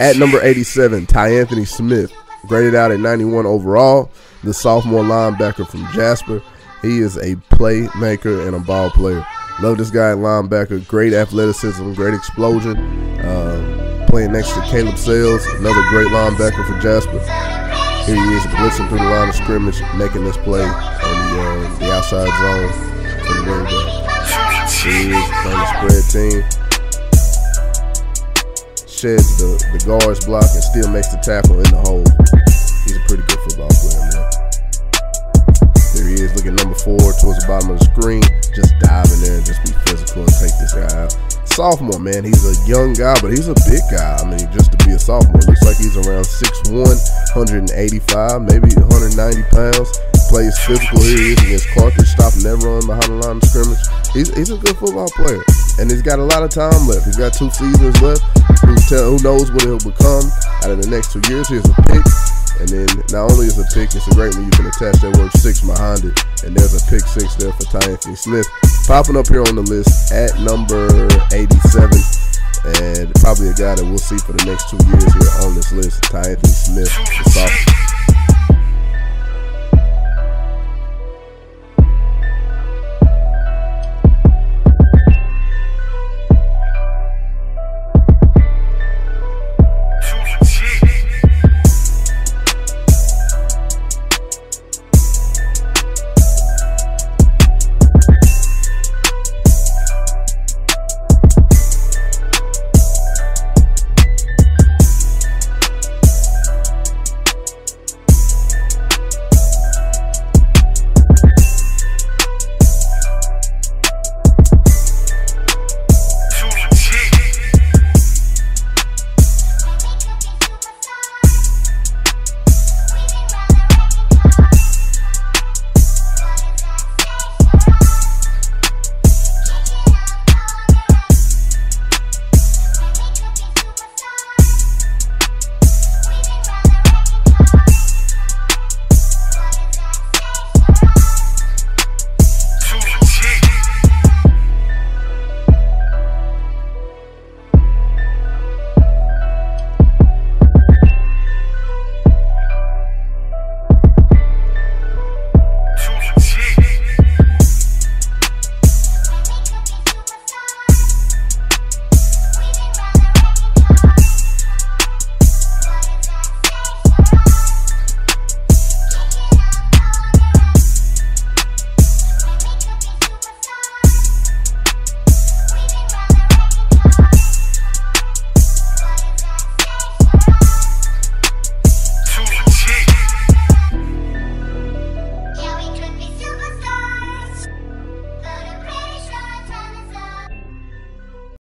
At number 87, Tyanthony Smith, graded out at 91 overall, the sophomore linebacker from Jasper. He is a playmaker and a ball player. Love this guy linebacker. Great athleticism, great explosion. Uh, playing next to Caleb Sales, another great linebacker for Jasper. Here he is blitzing through the line of scrimmage, making this play on the, uh, the outside zone for the. He is playing the spread team sheds the, the guard's block and still makes the tackle in the hole. He's a pretty good football player, man. There he is, looking number four towards the bottom of the screen. Just dive in there and just be physical and take this guy out. Sophomore, man, he's a young guy, but he's a big guy. I mean, just to be a sophomore, looks like he's around 6'1, 185, maybe 190 pounds. Plays physical. Here he is against Carthage, stopping that run behind the line of scrimmage. He's, he's a good football player, and he's got a lot of time left. He's got two seasons left. Who, tell, who knows what he'll become out of the next two years? Here's a pick. And then not only is a pick, it's a great one you can attach that word six behind it. And there's a pick six there for Tyanthony Smith. Popping up here on the list at number 87. And probably a guy that we'll see for the next two years here on this list, Tyanthony Smith.